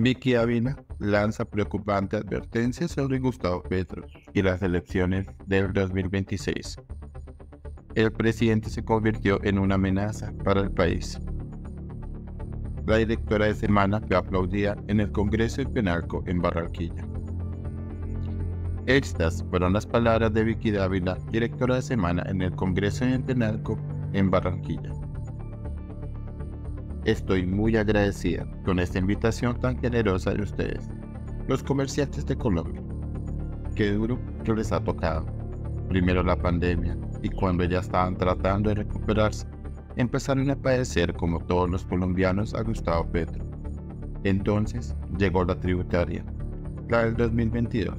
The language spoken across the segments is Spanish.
Vicky Ávila lanza preocupante advertencia sobre Gustavo Petro y las elecciones del 2026. El presidente se convirtió en una amenaza para el país. La directora de semana que aplaudía en el Congreso de Penalco en Barranquilla. Estas fueron las palabras de Vicky Dávila, directora de semana en el Congreso de Penalco en Barranquilla. Estoy muy agradecida con esta invitación tan generosa de ustedes, los comerciantes de Colombia. Qué duro que les ha tocado. Primero la pandemia y cuando ya estaban tratando de recuperarse, empezaron a padecer como todos los colombianos a Gustavo Petro. Entonces llegó la tributaria, la del 2022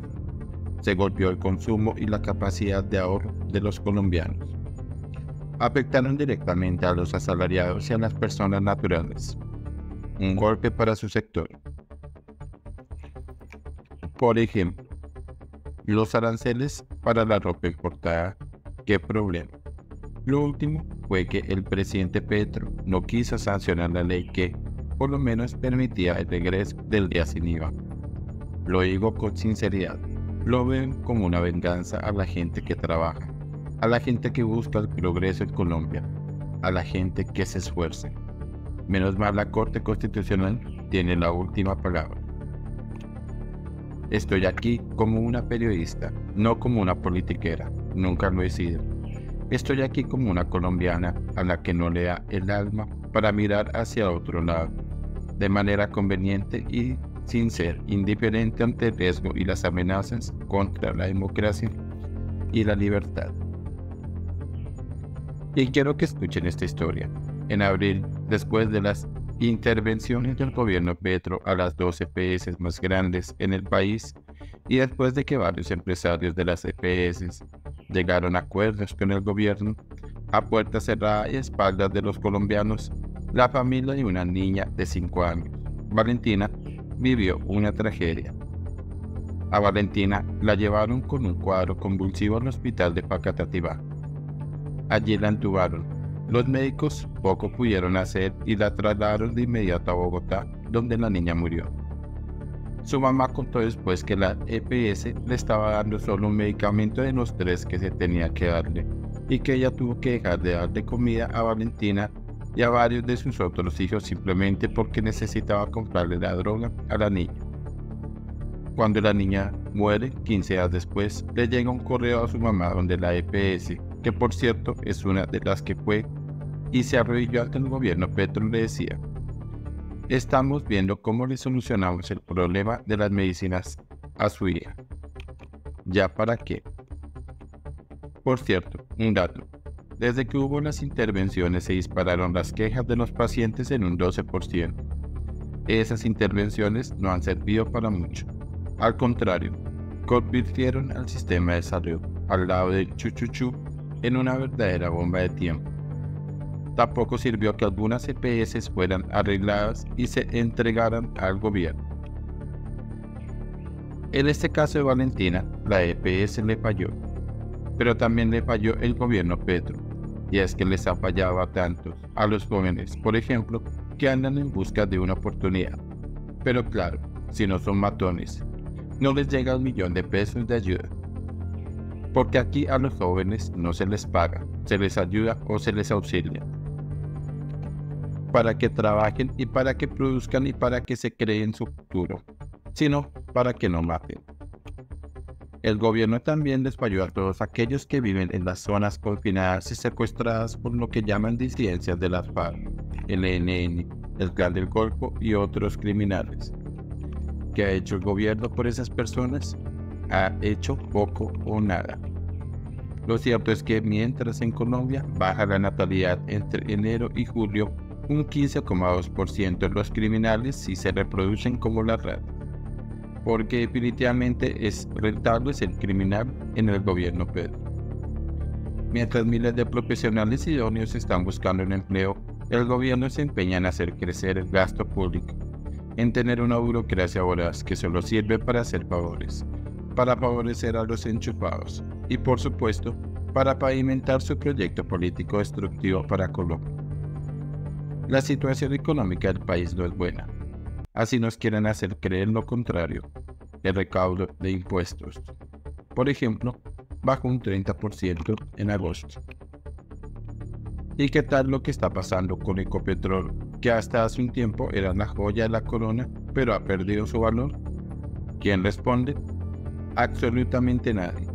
se golpeó el consumo y la capacidad de ahorro de los colombianos. Afectaron directamente a los asalariados y a las personas naturales. Un golpe para su sector. Por ejemplo, los aranceles para la ropa importada. ¿Qué problema? Lo último fue que el presidente Petro no quiso sancionar la ley que, por lo menos, permitía el regreso del día sin IVA. Lo digo con sinceridad lo ven como una venganza a la gente que trabaja, a la gente que busca el progreso en Colombia, a la gente que se esfuerce. Menos mal la Corte Constitucional tiene la última palabra. Estoy aquí como una periodista, no como una politiquera, nunca lo he sido. Estoy aquí como una colombiana a la que no le da el alma para mirar hacia otro lado, de manera conveniente y sin ser indiferente ante el riesgo y las amenazas contra la democracia y la libertad. Y quiero que escuchen esta historia. En abril, después de las intervenciones del gobierno Petro a las dos EPS más grandes en el país y después de que varios empresarios de las EPS llegaron a acuerdos con el gobierno, a puerta cerrada y espaldas de los colombianos, la familia de una niña de 5 años, Valentina, vivió una tragedia. A Valentina la llevaron con un cuadro convulsivo al hospital de Pacatativá. Allí la entubaron. Los médicos poco pudieron hacer y la trasladaron de inmediato a Bogotá, donde la niña murió. Su mamá contó después que la EPS le estaba dando solo un medicamento de los tres que se tenía que darle y que ella tuvo que dejar de darle comida a Valentina y a varios de sus otros hijos simplemente porque necesitaba comprarle la droga a la niña. Cuando la niña muere, 15 días después, le llega un correo a su mamá donde la EPS, que por cierto es una de las que fue y se arrodilló ante el gobierno Petro, le decía, estamos viendo cómo le solucionamos el problema de las medicinas a su hija. ¿Ya para qué? Por cierto, un dato. Desde que hubo las intervenciones se dispararon las quejas de los pacientes en un 12%. Esas intervenciones no han servido para mucho. Al contrario, convirtieron al sistema de salud al lado del chuchuchu en una verdadera bomba de tiempo. Tampoco sirvió que algunas EPS fueran arregladas y se entregaran al gobierno. En este caso de Valentina, la EPS le falló, pero también le falló el gobierno Petro y es que les ha fallado a tantos, a los jóvenes, por ejemplo, que andan en busca de una oportunidad. Pero claro, si no son matones, no les llega un millón de pesos de ayuda. Porque aquí a los jóvenes no se les paga, se les ayuda o se les auxilia. Para que trabajen y para que produzcan y para que se creen su futuro, sino para que no maten. El gobierno también les falló a todos aquellos que viven en las zonas confinadas y secuestradas por lo que llaman disidencias de las FARC, el ENN, el Clan del Golfo y otros criminales. ¿Qué ha hecho el gobierno por esas personas? Ha hecho poco o nada. Lo cierto es que mientras en Colombia baja la natalidad entre enero y julio un 15,2% los criminales si se reproducen como la ratas porque definitivamente es rentable ser criminal en el gobierno Pedro. Mientras miles de profesionales idóneos están buscando un empleo, el gobierno se empeña en hacer crecer el gasto público, en tener una burocracia voraz que solo sirve para hacer favores, para favorecer a los enchufados y por supuesto para pavimentar su proyecto político destructivo para Colombia. La situación económica del país no es buena, Así nos quieren hacer creer lo contrario, el recaudo de impuestos. Por ejemplo, bajó un 30% en agosto. ¿Y qué tal lo que está pasando con Ecopetrol, que hasta hace un tiempo era la joya de la corona, pero ha perdido su valor? ¿Quién responde? Absolutamente nadie.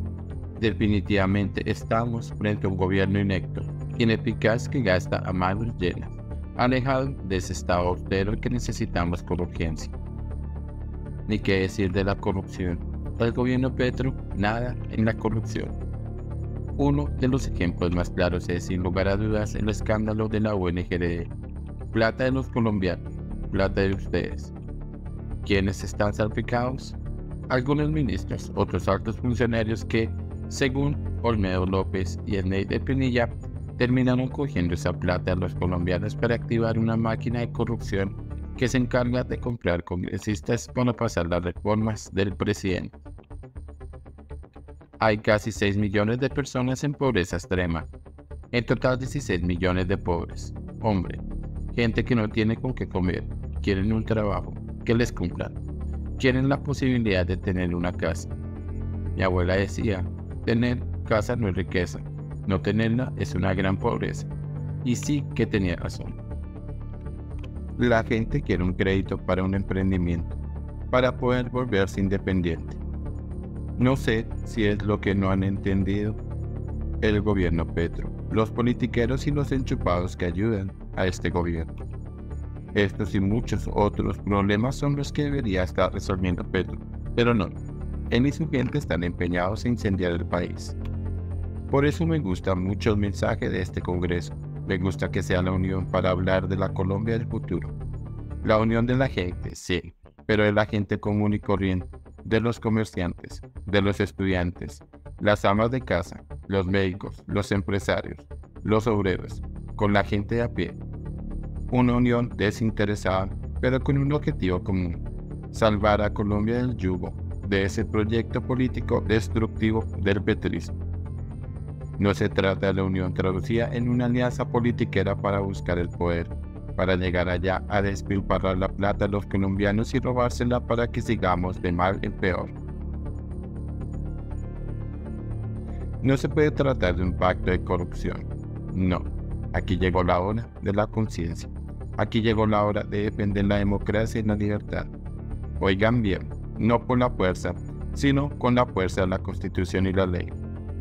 Definitivamente estamos frente a un gobierno inecto, ineficaz que gasta a manos llenas, alejado de ese estado austero que necesitamos con urgencia. Ni qué decir de la corrupción. El gobierno Petro, nada en la corrupción. Uno de los ejemplos más claros es, sin lugar a dudas, el escándalo de la ONG plata de los colombianos, plata de ustedes. ¿Quiénes están salpicados? Algunos ministros, otros altos funcionarios que, según Olmedo López y de Pinilla, terminaron cogiendo esa plata a los colombianos para activar una máquina de corrupción que se encarga de comprar congresistas para pasar las reformas del presidente. Hay casi 6 millones de personas en pobreza extrema. En total 16 millones de pobres. Hombre, gente que no tiene con qué comer. Quieren un trabajo que les cumplan. Quieren la posibilidad de tener una casa. Mi abuela decía, tener casa no es riqueza. No tenerla es una gran pobreza. Y sí que tenía razón. La gente quiere un crédito para un emprendimiento, para poder volverse independiente. No sé si es lo que no han entendido el gobierno Petro, los politiqueros y los enchupados que ayudan a este gobierno. Estos y muchos otros problemas son los que debería estar resolviendo Petro, pero no. Él y su gente están empeñados en incendiar el país. Por eso me gusta mucho el mensaje de este Congreso. Me gusta que sea la unión para hablar de la Colombia del futuro. La unión de la gente, sí, pero de la gente común y corriente, de los comerciantes, de los estudiantes, las amas de casa, los médicos, los empresarios, los obreros, con la gente de a pie. Una unión desinteresada, pero con un objetivo común, salvar a Colombia del yugo de ese proyecto político destructivo del petrismo. No se trata de la unión traducida en una alianza politiquera para buscar el poder, para llegar allá a despilfarrar la plata a los colombianos y robársela para que sigamos de mal en peor. No se puede tratar de un pacto de corrupción. No, aquí llegó la hora de la conciencia. Aquí llegó la hora de defender la democracia y la libertad. Oigan bien, no por la fuerza, sino con la fuerza de la Constitución y la ley,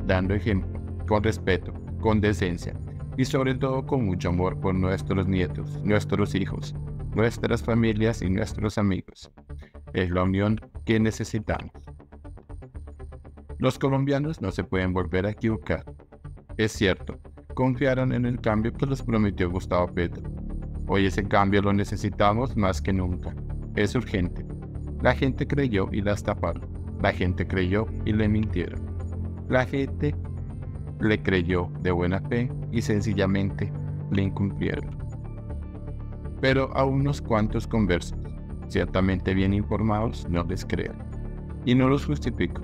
dando ejemplo, con respeto, con decencia, y sobre todo con mucho amor por nuestros nietos, nuestros hijos, nuestras familias y nuestros amigos. Es la unión que necesitamos. Los colombianos no se pueden volver a equivocar. Es cierto, confiaron en el cambio que les prometió Gustavo Petro. Hoy ese cambio lo necesitamos más que nunca. Es urgente. La gente creyó y las taparon. La gente creyó y le mintieron. La gente le creyó de buena fe y sencillamente le incumplieron. Pero a unos cuantos conversos, ciertamente bien informados, no les creo. Y no los justifico,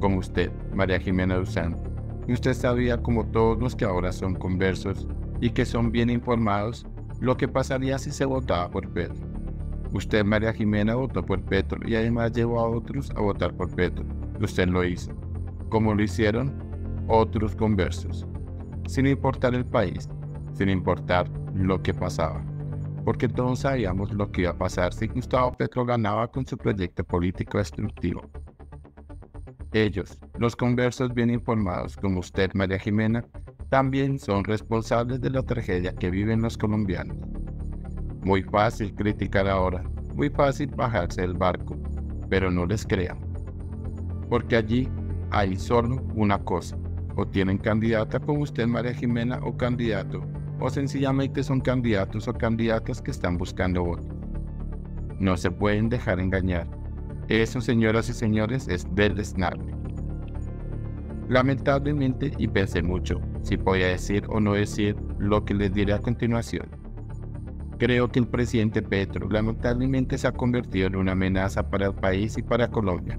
como usted, María Jimena Duzán. Y usted sabía, como todos los que ahora son conversos y que son bien informados, lo que pasaría si se votaba por Petro. Usted, María Jimena, votó por Petro y además llevó a otros a votar por Petro. Usted lo hizo. Como lo hicieron otros conversos, sin importar el país, sin importar lo que pasaba, porque todos sabíamos lo que iba a pasar si Gustavo Petro ganaba con su proyecto político destructivo. Ellos, los conversos bien informados como usted, María Jimena, también son responsables de la tragedia que viven los colombianos. Muy fácil criticar ahora, muy fácil bajarse del barco, pero no les crean, porque allí hay solo una cosa, o tienen candidata como usted, María Jimena, o candidato, o sencillamente son candidatos o candidatas que están buscando votos. No se pueden dejar engañar. Eso, señoras y señores, es deleznable. Lamentablemente, y pensé mucho si podía decir o no decir lo que les diré a continuación. Creo que el presidente Petro lamentablemente se ha convertido en una amenaza para el país y para Colombia.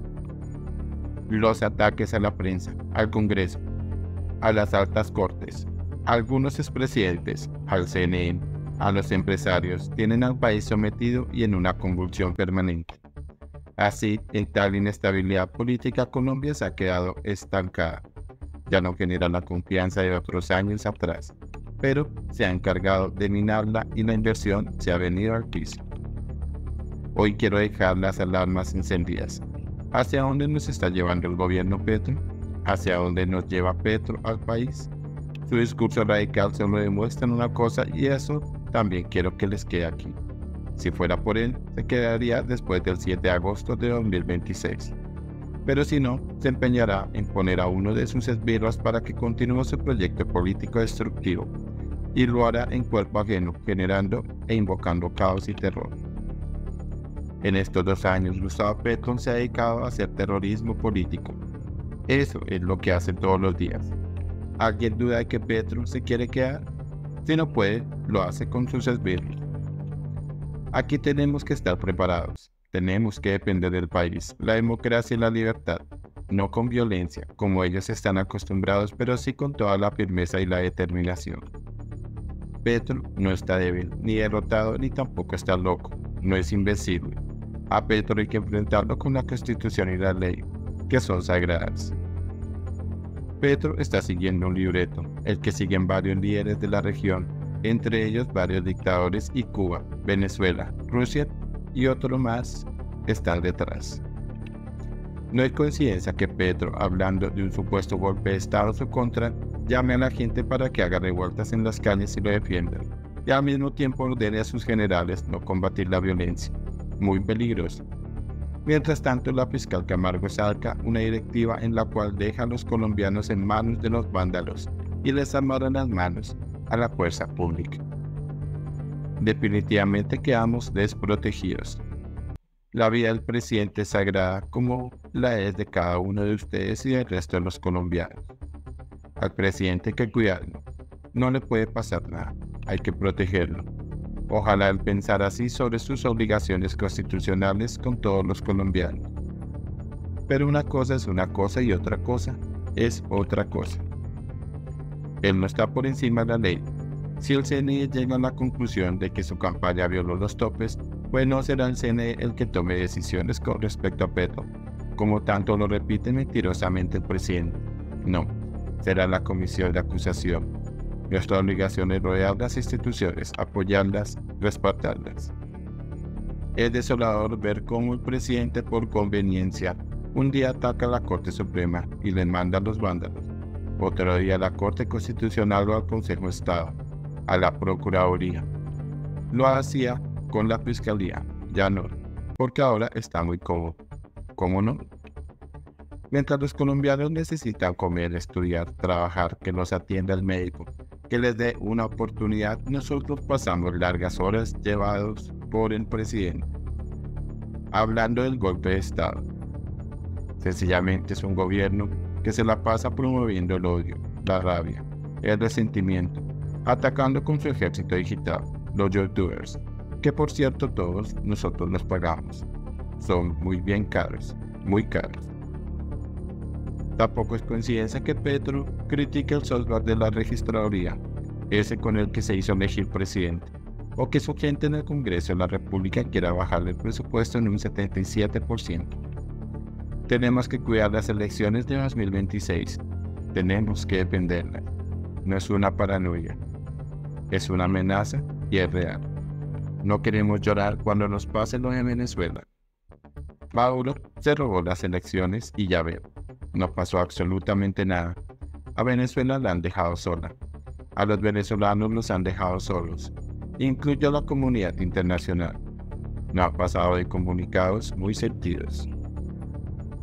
Los ataques a la prensa, al Congreso, a las altas cortes, algunos expresidentes, al CNN, a los empresarios, tienen al país sometido y en una convulsión permanente. Así, en tal inestabilidad política, Colombia se ha quedado estancada. Ya no genera la confianza de otros años atrás, pero se ha encargado de minarla y la inversión se ha venido al piso. Hoy quiero dejar las alarmas encendidas. ¿Hacia dónde nos está llevando el gobierno Petro? ¿Hacia dónde nos lleva Petro al país? Su discurso radical solo demuestra una cosa y eso también quiero que les quede aquí. Si fuera por él, se quedaría después del 7 de agosto de 2026. Pero si no, se empeñará en poner a uno de sus esbirros para que continúe su proyecto político destructivo, y lo hará en cuerpo ajeno, generando e invocando caos y terror. En estos dos años, Gustavo Petro se ha dedicado a hacer terrorismo político. Eso es lo que hace todos los días. ¿Alguien duda de que Petro se quiere quedar? Si no puede, lo hace con sus esbirros. Aquí tenemos que estar preparados. Tenemos que depender del país, la democracia y la libertad, no con violencia, como ellos están acostumbrados, pero sí con toda la firmeza y la determinación. Petro no está débil, ni derrotado, ni tampoco está loco, no es invencible. A Petro hay que enfrentarlo con la constitución y la ley, que son sagradas. Petro está siguiendo un libreto, el que siguen varios líderes de la región, entre ellos varios dictadores y Cuba, Venezuela, Rusia y otro más están detrás. No es coincidencia que Petro, hablando de un supuesto golpe de Estado en su contra, llame a la gente para que haga revueltas en las calles y lo defiendan, y al mismo tiempo ordene a sus generales no combatir la violencia. Muy peligroso. Mientras tanto, la fiscal Camargo saca una directiva en la cual deja a los colombianos en manos de los vándalos y les amarran las manos a la fuerza pública. Definitivamente quedamos desprotegidos. La vida del presidente es sagrada como la es de cada uno de ustedes y del resto de los colombianos. Al presidente hay que cuidarlo. No le puede pasar nada. Hay que protegerlo. Ojalá él pensara así sobre sus obligaciones constitucionales con todos los colombianos. Pero una cosa es una cosa y otra cosa es otra cosa. Él no está por encima de la ley. Si el CNE llega a la conclusión de que su campaña violó los topes, pues no será el CNE el que tome decisiones con respecto a Petro, como tanto lo repite mentirosamente el presidente. No, será la comisión de acusación. Nuestra obligación es rodear las instituciones, apoyarlas, respaldarlas. Es desolador ver cómo el presidente por conveniencia un día ataca a la Corte Suprema y le manda a los vándalos otro día a la Corte Constitucional o al Consejo de Estado, a la Procuraduría. Lo hacía con la Fiscalía, ya no, porque ahora está muy cómodo. ¿Cómo no? Mientras los colombianos necesitan comer, estudiar, trabajar, que los atienda el médico, que les dé una oportunidad, nosotros pasamos largas horas llevados por el presidente, hablando del golpe de Estado. Sencillamente es un gobierno que se la pasa promoviendo el odio, la rabia, el resentimiento, atacando con su ejército digital, los youtubers, que por cierto todos nosotros los pagamos. Son muy bien caros, muy caros. Tampoco es coincidencia que Petro critique el software de la registraduría, ese con el que se hizo elegir presidente, o que su gente en el Congreso de la República quiera bajar el presupuesto en un 77%. Tenemos que cuidar las elecciones de 2026. Tenemos que defenderlas. No es una paranoia. Es una amenaza y es real. No queremos llorar cuando nos pase lo de Venezuela. Maduro se robó las elecciones y ya veo. No pasó absolutamente nada. A Venezuela la han dejado sola. A los venezolanos los han dejado solos. Incluyo a la comunidad internacional. No ha pasado de comunicados muy sentidos.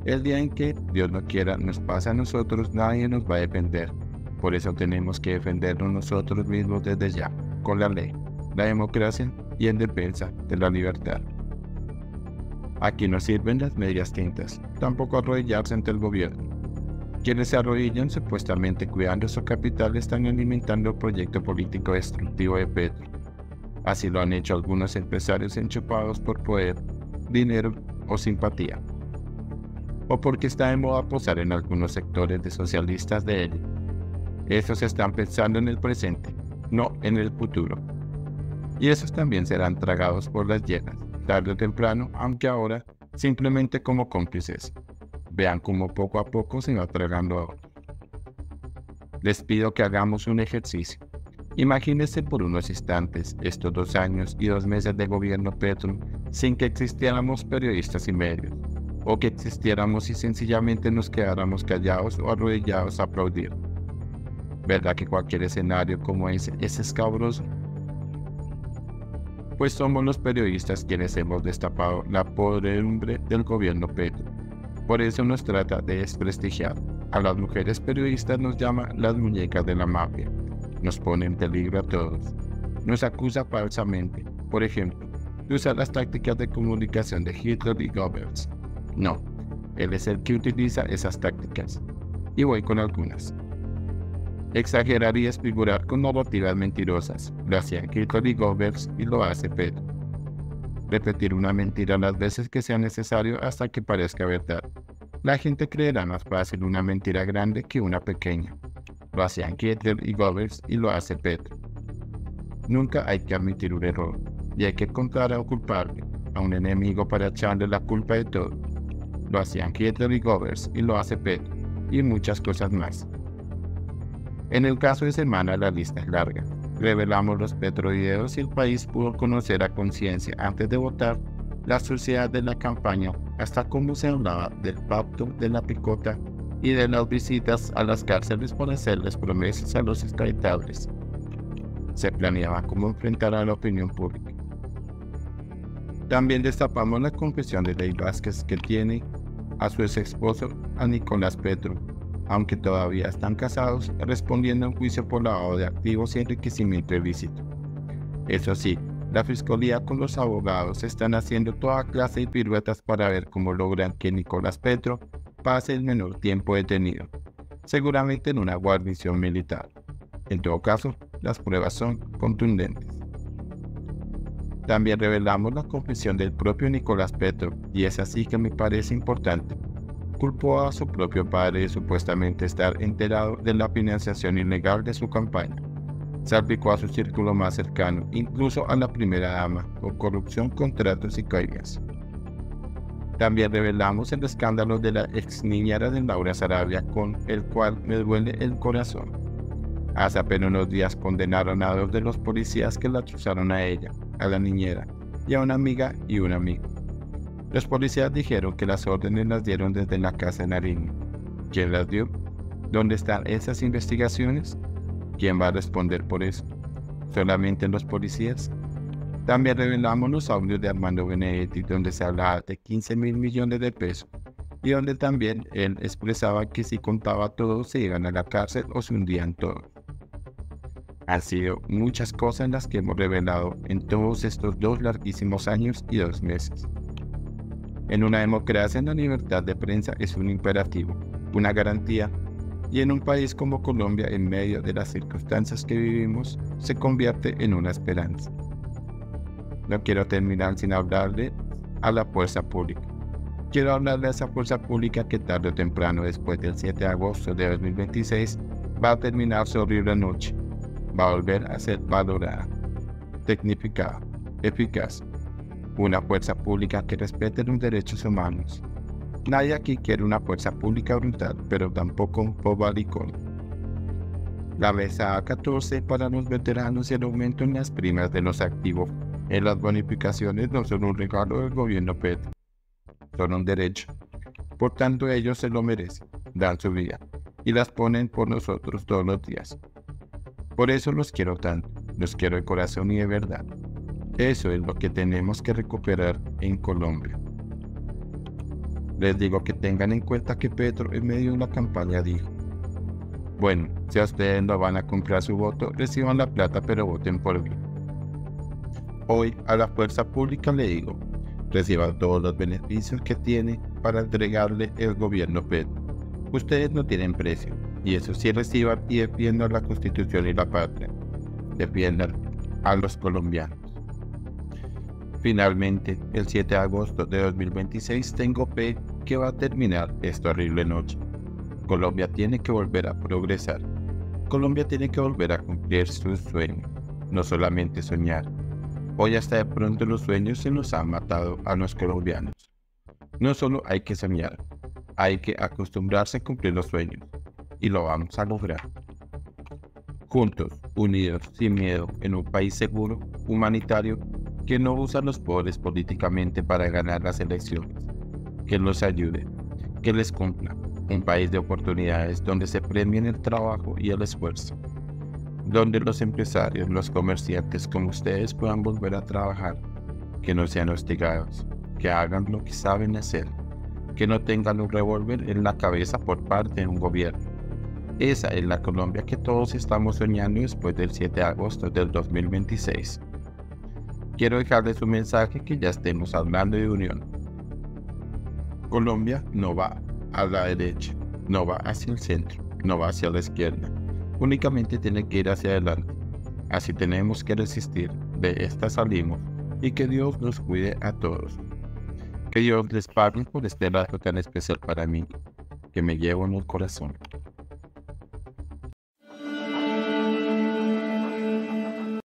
El día en que Dios no quiera nos pasa a nosotros, nadie nos va a defender. Por eso tenemos que defendernos nosotros mismos desde ya, con la ley, la democracia y en defensa de la libertad. Aquí no sirven las medias tintas, tampoco arrodillarse ante el gobierno. Quienes se arrodillan supuestamente cuidando su capital están alimentando el proyecto político destructivo de Petro. Así lo han hecho algunos empresarios enchupados por poder, dinero o simpatía o porque está de moda posar en algunos sectores de socialistas de él. Esos están pensando en el presente, no en el futuro. Y esos también serán tragados por las llenas, tarde o temprano, aunque ahora simplemente como cómplices. Vean cómo poco a poco se va tragando a. Les pido que hagamos un ejercicio. Imagínense por unos instantes estos dos años y dos meses de gobierno Petro sin que existiéramos periodistas y medios, o que existiéramos y sencillamente nos quedáramos callados o arrodillados a aplaudir. ¿Verdad que cualquier escenario como ese es escabroso? Pues somos los periodistas quienes hemos destapado la podredumbre del gobierno Petro. Por eso nos trata de desprestigiar. A las mujeres periodistas nos llama las muñecas de la mafia nos pone en peligro a todos. Nos acusa falsamente, por ejemplo, de usar las tácticas de comunicación de Hitler y Goebbels. No, él es el que utiliza esas tácticas. Y voy con algunas. Exagerar y desfigurar con narrativas mentirosas. Lo hacían Hitler y Goebbels y lo hace Pedro. Repetir una mentira las veces que sea necesario hasta que parezca verdad. La gente creerá más fácil una mentira grande que una pequeña. Lo hacían Keter y Goebbels y lo hace Petro. Nunca hay que admitir un error y hay que encontrar a un culpable, a un enemigo para echarle la culpa de todo. Lo hacían Keter y Goebbels y lo hace Petro y muchas cosas más. En el caso de Semana la lista es larga. Revelamos los petrovideos y el país pudo conocer a conciencia antes de votar la sociedad de la campaña hasta cómo se hablaba del pacto de la picota y de las visitas a las cárceles por hacerles promesas a los extraditables. Se planeaba cómo enfrentar a la opinión pública. También destapamos la confesión de Ley Vázquez que tiene a su ex esposo, a Nicolás Petro, aunque todavía están casados, respondiendo a un juicio por lavado de activos y enriquecimiento ilícito. Eso sí, la fiscalía con los abogados están haciendo toda clase de piruetas para ver cómo logran que Nicolás Petro pase el menor tiempo detenido, seguramente en una guarnición militar. En todo caso, las pruebas son contundentes. También revelamos la confesión del propio Nicolás Petro, y es así que me parece importante. Culpó a su propio padre de supuestamente estar enterado de la financiación ilegal de su campaña. Salpicó a su círculo más cercano, incluso a la primera dama, por corrupción, contratos y caigas. También revelamos el escándalo de la ex niñera de Laura Sarabia, con el cual me duele el corazón. Hace apenas unos días condenaron a dos de los policías que la acusaron a ella, a la niñera, y a una amiga y un amigo. Los policías dijeron que las órdenes las dieron desde la casa de Nariño. ¿Quién las dio? ¿Dónde están esas investigaciones? ¿Quién va a responder por eso? ¿Solamente los policías? También revelamos los audios de Armando Benedetti donde se hablaba de 15 mil millones de pesos y donde también él expresaba que si contaba todo se iban a la cárcel o se hundían todos. Han sido muchas cosas las que hemos revelado en todos estos dos larguísimos años y dos meses. En una democracia la libertad de prensa es un imperativo, una garantía, y en un país como Colombia en medio de las circunstancias que vivimos se convierte en una esperanza. No quiero terminar sin hablarle a la fuerza pública. Quiero hablarle a esa fuerza pública que tarde o temprano, después del 7 de agosto de 2026, va a terminar su horrible noche. Va a volver a ser valorada, tecnificada, eficaz. Una fuerza pública que respete los derechos humanos. Nadie aquí quiere una fuerza pública brutal, pero tampoco un pobaricón. La mesa A14 para los veteranos y el aumento en las primas de los activos en las bonificaciones no son un regalo del gobierno Petro, son un derecho. Por tanto, ellos se lo merecen, dan su vida y las ponen por nosotros todos los días. Por eso los quiero tanto, los quiero de corazón y de verdad. Eso es lo que tenemos que recuperar en Colombia. Les digo que tengan en cuenta que Petro en medio de la campaña dijo, bueno, si a ustedes no van a comprar su voto, reciban la plata pero voten por mí. Hoy a la fuerza pública le digo, reciban todos los beneficios que tiene para entregarle el gobierno Petro. Ustedes no tienen precio, y eso sí reciban y defiendan la constitución y la patria. Defiendan a los colombianos. Finalmente, el 7 de agosto de 2026 tengo fe que va a terminar esta horrible noche. Colombia tiene que volver a progresar. Colombia tiene que volver a cumplir sus sueños, no solamente soñar Hoy hasta de pronto los sueños se nos han matado a los colombianos. No solo hay que soñar, hay que acostumbrarse a cumplir los sueños. Y lo vamos a lograr. Juntos, unidos, sin miedo, en un país seguro, humanitario, que no usa a los pobres políticamente para ganar las elecciones. Que los ayude, que les cumpla. Un país de oportunidades donde se premien el trabajo y el esfuerzo. Donde los empresarios, los comerciantes como ustedes puedan volver a trabajar. Que no sean hostigados. Que hagan lo que saben hacer. Que no tengan un revólver en la cabeza por parte de un gobierno esa es la Colombia que todos estamos soñando después del 7 de agosto del 2026. Quiero dejarles un mensaje que ya estemos hablando de unión. Colombia no va a la derecha, no va hacia el centro, no va hacia la izquierda. Únicamente tiene que ir hacia adelante. Así tenemos que resistir. De esta salimos y que Dios nos cuide a todos. Que Dios les pague por este rato tan especial para mí, que me llevo en el corazón.